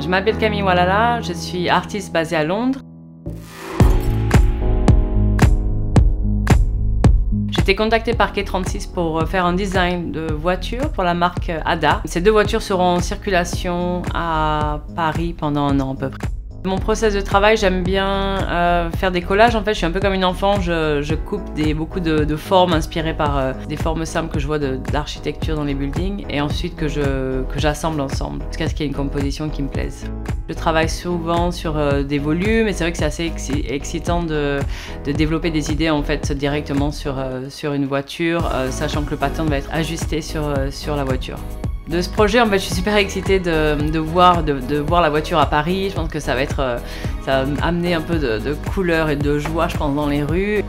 Je m'appelle Camille Walala, je suis artiste basée à Londres. J'ai été contactée par K36 pour faire un design de voiture pour la marque Ada. Ces deux voitures seront en circulation à Paris pendant un an à peu près. Mon process de travail, j'aime bien euh, faire des collages. En fait, je suis un peu comme une enfant. Je, coupe des, beaucoup de, formes inspirées par euh, des formes simples que je vois d'architecture dans les buildings et ensuite que j'assemble ensemble jusqu'à ce qu'il y ait une composition qui me plaise. Je travaille souvent sur euh, des volumes et c'est vrai que c'est assez excitant de, développer des idées en fait directement sur, une voiture, sachant que le pattern va être ajusté sur la voiture. De ce projet, en je suis super excitée de, voir, la voiture à Paris. Je pense que ça va euh, amener un peu de, de couleur et de joie, je pense, dans les rues.